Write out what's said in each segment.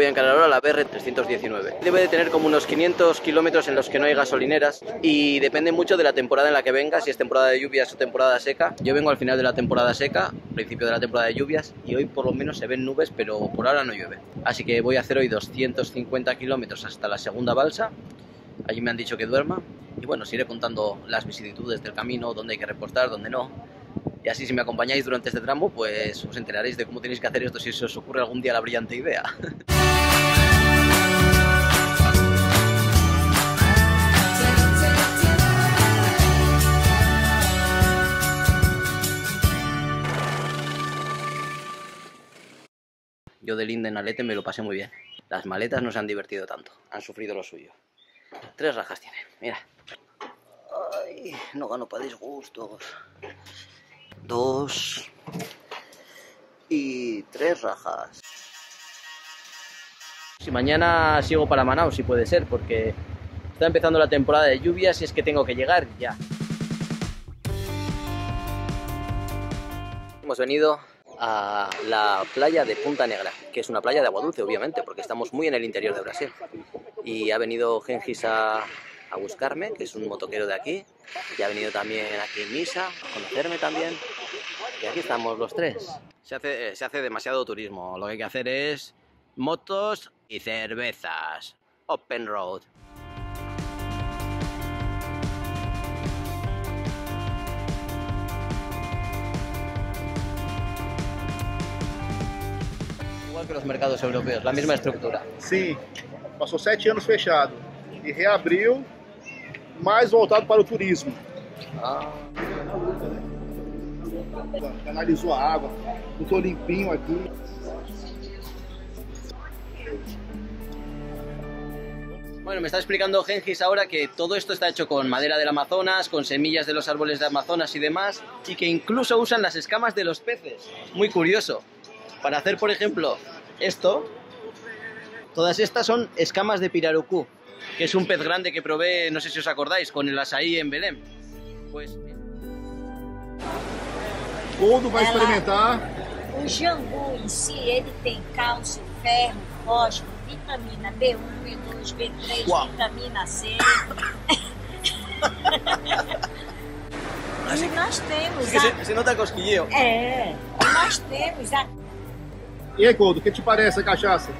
Voy a encarar ahora la BR319. Debe de tener como unos 500 kilómetros en los que no hay gasolineras y depende mucho de la temporada en la que venga, si es temporada de lluvias o temporada seca. Yo vengo al final de la temporada seca, principio de la temporada de lluvias y hoy por lo menos se ven nubes, pero por ahora no llueve. Así que voy a hacer hoy 250 kilómetros hasta la segunda balsa. Allí me han dicho que duerma y bueno, os iré contando las vicisitudes del camino, dónde hay que repostar, dónde no. Y así si me acompañáis durante este tramo, pues os enteraréis de cómo tenéis que hacer esto si se os ocurre algún día la brillante idea. Yo de Linden Alete me lo pasé muy bien. Las maletas no se han divertido tanto, han sufrido lo suyo. Tres rajas tiene, mira. Ay, no gano para disgustos. Dos. Y tres rajas. Si mañana sigo para Manaus, si puede ser, porque está empezando la temporada de lluvias y es que tengo que llegar ya. Hemos venido a la playa de Punta Negra, que es una playa de agua dulce, obviamente, porque estamos muy en el interior de Brasil. Y ha venido Gengis a, a buscarme, que es un motoquero de aquí, y ha venido también aquí en Misa a conocerme también. Y aquí estamos los tres. Se hace, se hace demasiado turismo, lo que hay que hacer es motos y cervezas. Open road. Igual que los mercados europeos, la misma estructura. Sim, passou sete anos fechado e reabriu, mais voltado para o turismo. Ah. Canalizou a água, tudo limpinho aqui. Bueno, me está explicando Gengis ahora que todo esto está hecho con madera del Amazonas, con semillas de los árboles de Amazonas y demás, y que incluso usan las escamas de los peces. Muy curioso. Para hacer, por ejemplo, esto, todas estas son escamas de pirarucú, que es un pez grande que probé, no sé si os acordáis, con el asaí en Belém. Pues Todo vai Ela- experimentar. O jambu em si, ele tem cálcio, ferro, fósforo, vitamina B1, B2, B3, Uau. vitamina C. e nós temos que a... se nota cosquilleo. É, e nós temos a E aí, Goldo, o que te parece a cachaça?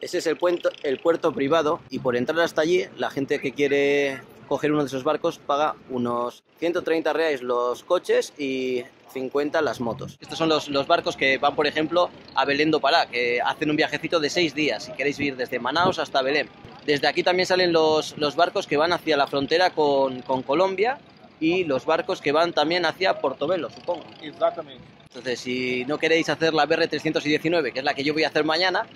Ese es el puerto, el puerto privado y por entrar hasta allí la gente que quiere coger uno de esos barcos paga unos 130 reais los coches y 50 las motos. Estos son los, los barcos que van, por ejemplo, a Belén do Pará, que hacen un viajecito de seis días, si queréis ir desde Manaus hasta Belén. Desde aquí también salen los, los barcos que van hacia la frontera con, con Colombia y los barcos que van también hacia Portobelo, supongo. Exatamente. Entonces, si no queréis hacer la BR319, que es la que yo voy a hacer mañana,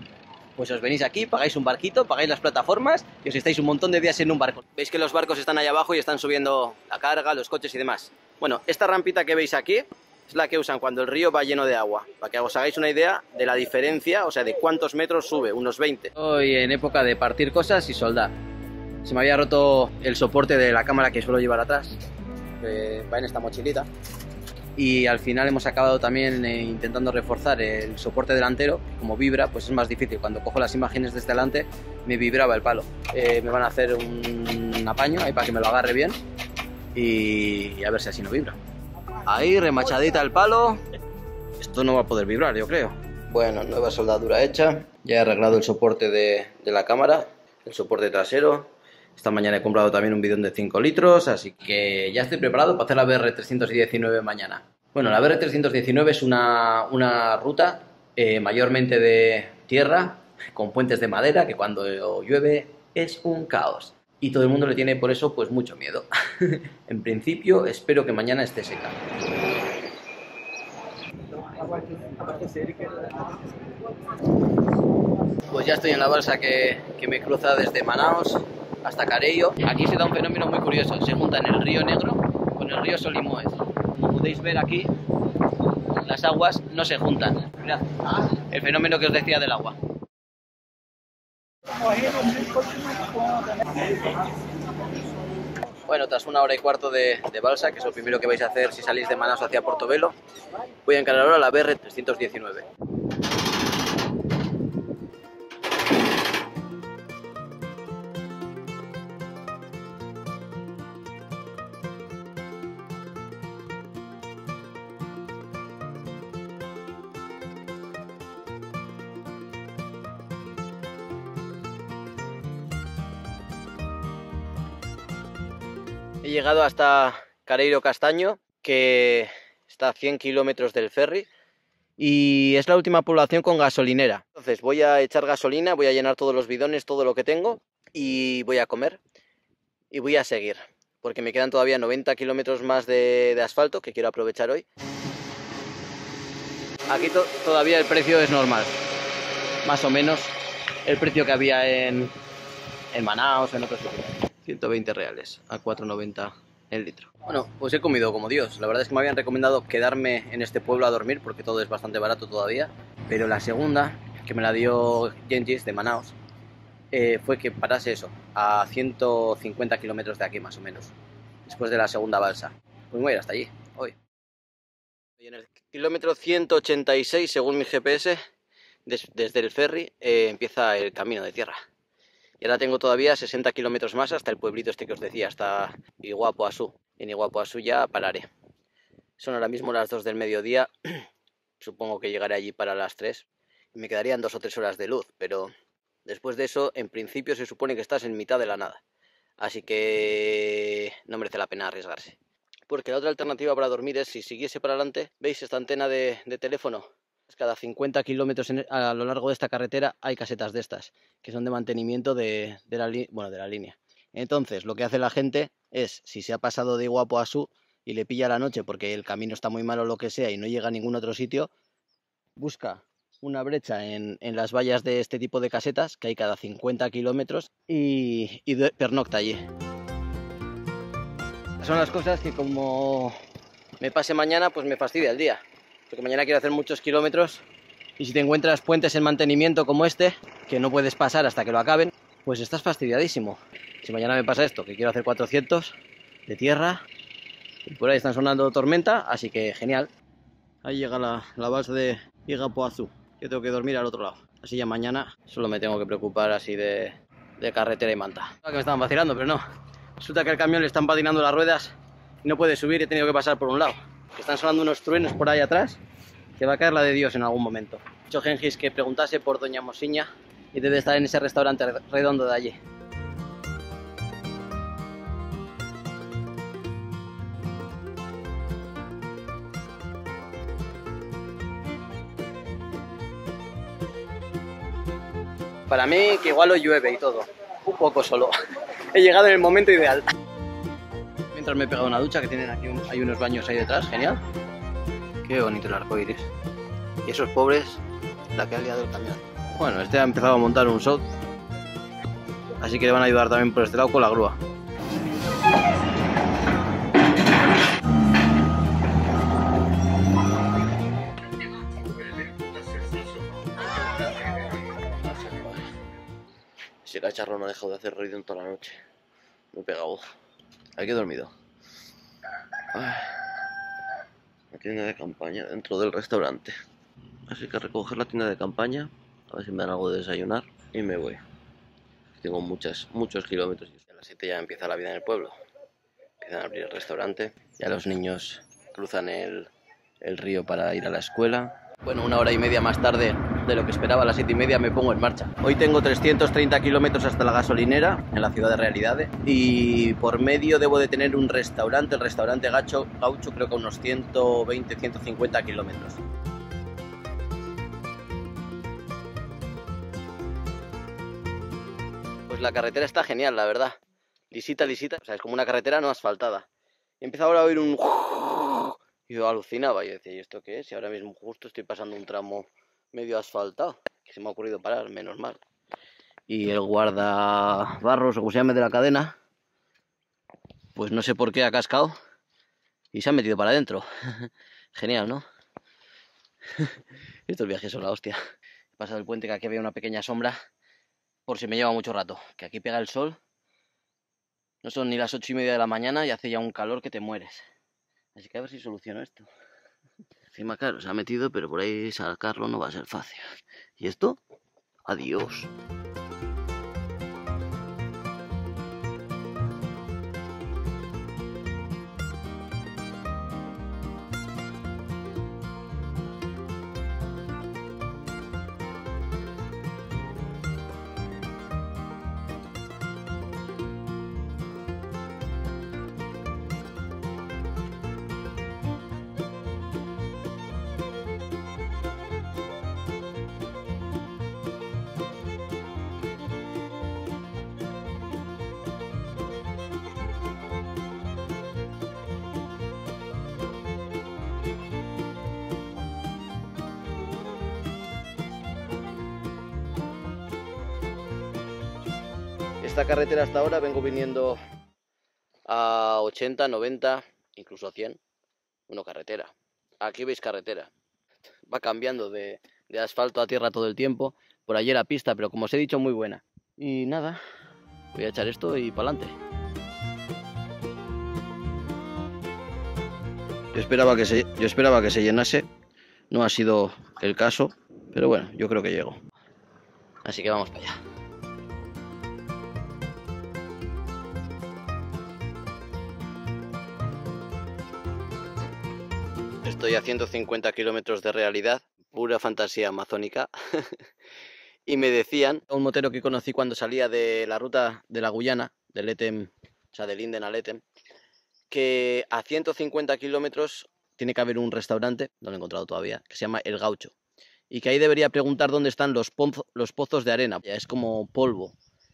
pues os venís aquí, pagáis un barquito, pagáis las plataformas y os estáis un montón de días en un barco. Veis que los barcos están ahí abajo y están subiendo la carga, los coches y demás. Bueno, esta rampita que veis aquí es la que usan cuando el río va lleno de agua, para que os hagáis una idea de la diferencia, o sea, de cuántos metros sube, unos 20. Hoy en época de partir cosas y soldar. Se me había roto el soporte de la cámara que suelo llevar atrás, va en esta mochilita y al final hemos acabado también eh, intentando reforzar el soporte delantero, como vibra, pues es más difícil. Cuando cojo las imágenes desde delante me vibraba el palo. Eh, me van a hacer un apaño ahí para que me lo agarre bien y a ver si así no vibra. Ahí, remachadita el palo. Esto no va a poder vibrar, yo creo. Bueno, nueva soldadura hecha. Ya he arreglado el soporte de, de la cámara, el soporte trasero. Esta mañana he comprado también un bidón de 5 litros, así que ya estoy preparado para hacer la BR319 mañana. Bueno, la BR319 es una, una ruta eh, mayormente de tierra, con puentes de madera, que cuando llueve es un caos. Y todo el mundo le tiene por eso pues mucho miedo. en principio espero que mañana esté seca. Pues ya estoy en la balsa que, que me cruza desde Manaus hasta Careio. Aquí se da un fenómeno muy curioso. Se juntan el río Negro con el río Solimoes. Como podéis ver aquí, las aguas no se juntan. Mirad, el fenómeno que os decía del agua. Bueno, tras una hora y cuarto de, de balsa, que es lo primero que vais a hacer si salís de Manaus hacia Portobelo, voy a encarar ahora la BR319. He llegado hasta Careiro Castaño, que está a 100 kilómetros del ferry y es la última población con gasolinera. Entonces voy a echar gasolina, voy a llenar todos los bidones, todo lo que tengo y voy a comer y voy a seguir porque me quedan todavía 90 kilómetros más de, asfalto que quiero aprovechar hoy. Aquí to todavía el precio es normal, más o menos el precio que había en, en Manaus, en otros sitios. 120 reales a 4,90 el litro. Bueno, pues he comido como Dios. La verdad es que me habían recomendado quedarme en este pueblo a dormir porque todo es bastante barato todavía. Pero la segunda, que me la dio Gengis de Manaus, eh, fue que parase eso, a 150 kilómetros de aquí más o menos, después de la segunda balsa. Pues voy a ir hasta allí, hoy. Y en el kilómetro 186, según mi GPS, des desde el ferry, eh, empieza el camino de tierra. Y ahora tengo todavía 60 kilómetros más hasta el pueblito este que os decía, hasta Iguapuasú. En Iguapuasú ya pararé. Son ahora mismo las 2 del mediodía. Supongo que llegaré allí para las 3. Me quedarían dos o tres horas de luz, pero después de eso, en principio se supone que estás en mitad de la nada. Así que no merece la pena arriesgarse. Porque la otra alternativa para dormir es si siguiese para adelante, ¿veis esta antena de teléfono? Cada 50 kilómetros a lo largo de esta carretera hay casetas de estas, que son de mantenimiento de, la, línea. Entonces, lo que hace la gente es, si se ha pasado de Iguapo a Su y le pilla la noche porque el camino está muy malo o lo que sea y no llega a ningún otro sitio, busca una brecha en, las vallas de este tipo de casetas, que hay cada 50 kilómetros, y, y pernocta allí. Son las cosas que como me pase mañana, pues me fastidia el día porque mañana quiero hacer muchos kilómetros y si te encuentras puentes en mantenimiento como este, que no puedes pasar hasta que lo acaben, pues estás fastidiadísimo. Si mañana me pasa esto, que quiero hacer 400 de tierra, y por ahí están sonando tormenta, así que genial. Ahí llega la, la balsa de Igapuazú, que tengo que dormir al otro lado. Así ya mañana solo me tengo que preocupar así de, de carretera y manta. Que me estaban vacilando, pero no. Resulta que al camión le están patinando las ruedas y no puede subir y he tenido que pasar por un lado están sonando unos truenos por ahí atrás, que va a caer la de Dios en algún momento. Dicho Gengis que preguntase por Doña Mosiña y debe estar en ese restaurante redondo de allí. Para mí que igual lo llueve y todo, un poco solo. He llegado en el momento ideal mientras me he pegado una ducha, que tienen aquí hay unos baños ahí detrás, genial. Qué bonito el arco iris. Y esos pobres, la que ha liado el camión. Bueno, este ha empezado a montar un shot, así que le van a ayudar también por este lado con la grúa. Ese cacharro no ha dejado de hacer ruido en toda la noche. Me he pegado. Aquí he dormido. Ay, la tienda de campaña dentro del restaurante. Así que a recoger la tienda de campaña, a ver si me dan algo de desayunar y me voy. Tengo muchas, muchos kilómetros. A las 7 ya empieza la vida en el pueblo. Empiezan a abrir el restaurante. Ya los niños cruzan el, el río para ir a la escuela. Bueno, una hora y media más tarde de lo que esperaba, a las 7 y media me pongo en marcha. Hoy tengo 330 kilómetros hasta la gasolinera, en la ciudad de Realidades, y por medio debo de tener un restaurante, el restaurante Gacho, Gaucho, creo que unos 120-150 kilómetros. Pues la carretera está genial, la verdad. Lisita, lisita, o sea, es como una carretera no asfaltada. Y empiezo ahora a oír un y yo alucinaba y decía, ¿y esto qué es? Y ahora mismo justo estoy pasando un tramo medio asfaltado, que se me ha ocurrido parar, menos mal. Y el guardabarros, o como se llame, de la cadena, pues no sé por qué ha cascado y se ha metido para adentro. Genial, ¿no? Estos viajes son la hostia. He pasado el puente que aquí había una pequeña sombra, por si me lleva mucho rato. Que aquí pega el sol. No son ni las ocho y media de la mañana y hace ya un calor que te mueres. Así que a ver si soluciono esto. Se ha metido, pero por ahí sacarlo no va a ser fácil. ¿Y esto? Adiós. Esta carretera hasta ahora vengo viniendo a 80, 90, incluso a 100. Bueno, carretera. Aquí veis carretera. Va cambiando de, asfalto a tierra todo el tiempo. Por allí era pista, pero como os he dicho, muy buena. Y nada, voy a echar esto y para adelante. Yo esperaba, que se, yo esperaba que se llenase. No ha sido el caso, pero bueno, yo creo que llego. Así que vamos para allá. Estoy a 150 kilómetros de realidad, pura fantasía amazónica. y me decían, un motero que conocí cuando salía de la ruta de la Guyana, del Etem, o sea, del Linden al Etem, que a 150 kilómetros tiene que haber un restaurante, no lo he encontrado todavía, que se llama El Gaucho. Y que ahí debería preguntar dónde están los, los pozos de arena. Ya es como polvo.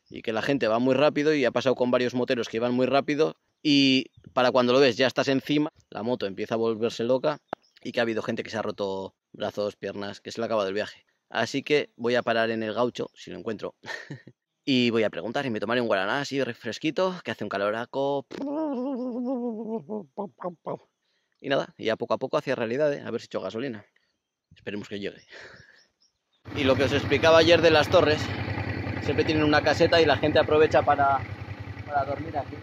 Y que la gente va muy rápido y ha pasado con varios moteros que iban muy rápido y para cuando lo ves ya estás encima, la moto empieza a volverse loca y que ha habido gente que se ha roto brazos, piernas, que se le ha acabado el viaje. Así que voy a parar en el gaucho, si lo encuentro, y voy a preguntar y me tomaré un guaraná así fresquito, que hace un caloraco. Y nada, ya poco a poco hacia realidad, ¿eh? a ver si echo gasolina. Esperemos que llegue. Y lo que os explicaba ayer de las torres, siempre tienen una caseta y la gente aprovecha para, para dormir aquí.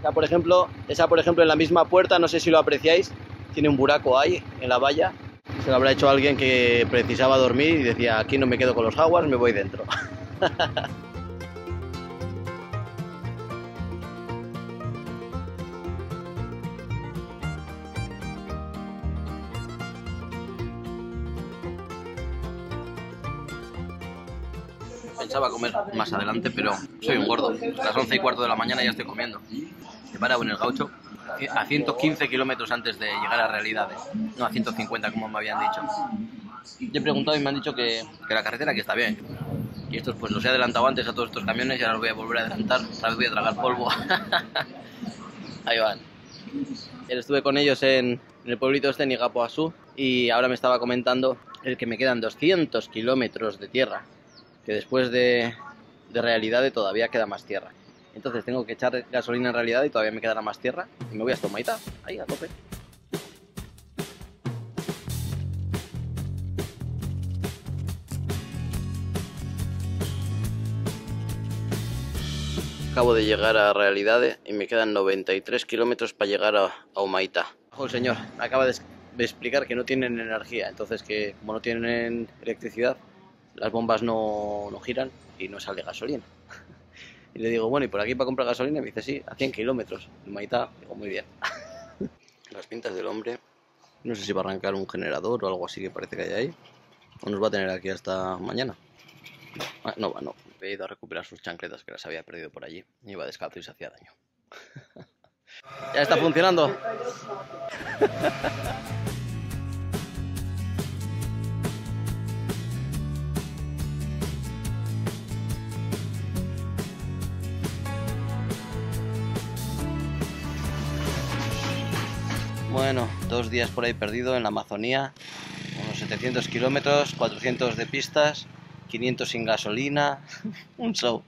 Esa por, ejemplo, esa, por ejemplo, en la misma puerta, no sé si lo apreciáis, tiene un buraco ahí, en la valla. Se lo habrá hecho alguien que precisaba dormir y decía, aquí no me quedo con los jaguars, me voy dentro. Pensaba comer más adelante, pero soy un gordo. A las 11 y cuarto de la mañana ya estoy comiendo. He parado en el gaucho a 115 kilómetros antes de llegar a realidades, no a 150 como me habían dicho. Yo he preguntado y me han dicho que, la carretera que está bien. Y estos pues los he adelantado antes a todos estos camiones y ahora los voy a volver a adelantar. Otra vez voy a tragar polvo. Ahí van. Estuve con ellos en, el pueblito este Nigapoasú y ahora me estaba comentando el que me quedan 200 kilómetros de tierra. Que después de, de todavía queda más tierra. Entonces tengo que echar gasolina en realidad y todavía me quedará más tierra. Y me voy a Estomaita, ahí a tope. Acabo de llegar a Realidades y me quedan 93 kilómetros para llegar a, a Humaita. Ojo, el señor acaba de, de, explicar que no tienen energía, entonces que como no tienen electricidad, las bombas no, no giran y no sale gasolina. Y le digo, bueno, ¿y por aquí para comprar gasolina? Y me dice, sí, a 100 kilómetros. En Maitá, digo, muy bien. Las pintas del hombre. No sé si va a arrancar un generador o algo así que parece que hay ahí. O nos va a tener aquí hasta mañana. Ah, no, no. He ido a recuperar sus chancletas que las había perdido por allí. Iba descalzo y se hacía daño. ya está funcionando. Bueno, dos días por ahí perdido en la Amazonía, unos 700 kilómetros, 400 de pistas, 500 sin gasolina, un show.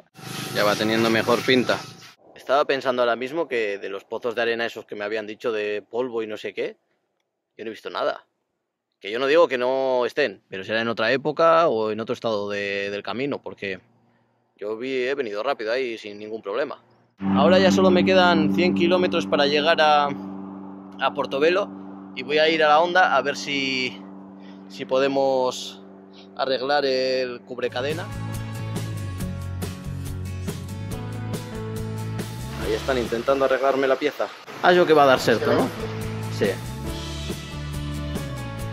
ya va teniendo mejor pinta. Estaba pensando ahora mismo que de los pozos de arena esos que me habían dicho de polvo y no sé qué, yo no he visto nada. Que yo no digo que no estén, pero será en otra época o en otro estado de, del camino, porque yo vi, he venido rápido ahí sin ningún problema. Ahora ya solo me quedan 100 kilómetros para llegar a, a Portobelo y voy a ir a la Honda a ver si, si podemos arreglar el cubrecadena. Ahí están intentando arreglarme la pieza. Ah, yo que va a dar certo, ¿no? Sí.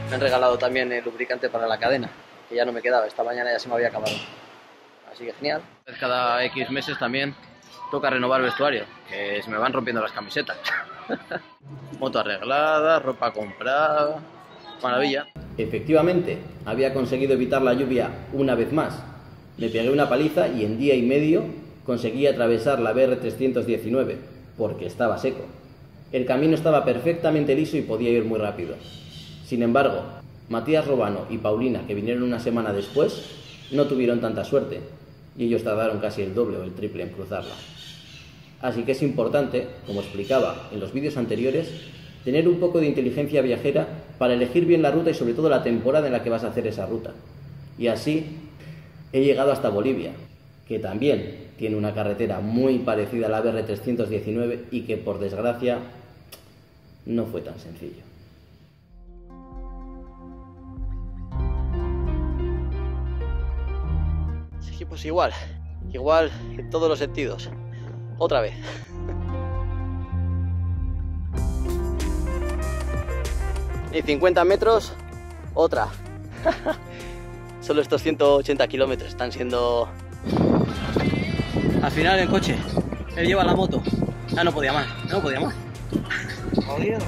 Me han regalado también el lubricante para la cadena, que ya no me quedaba, esta mañana ya se me había acabado. Así que genial. Cada X meses también toca renovar el vestuario, que se me van rompiendo las camisetas. Moto arreglada, ropa comprada. Maravilla. Efectivamente, había conseguido evitar la lluvia una vez más. Me pegué una paliza y en día y medio conseguí atravesar la BR-319, porque estaba seco. El camino estaba perfectamente liso y podía ir muy rápido. Sin embargo, Matías Robano y Paulina, que vinieron una semana después, no tuvieron tanta suerte, y ellos tardaron casi el doble o el triple en cruzarla. Así que es importante, como explicaba en los vídeos anteriores, tener un poco de inteligencia viajera para elegir bien la ruta y sobre todo la temporada en la que vas a hacer esa ruta. Y así he llegado hasta Bolivia, que también tiene una carretera muy parecida a la BR319 y que por desgracia no fue tan sencillo. Sí, pues igual, igual en todos los sentidos. Otra vez. Y 50 metros, otra. Solo estos 180 kilómetros están siendo... Al final el coche, él lleva la moto. Ah, no podía más, no podía más. Jodido.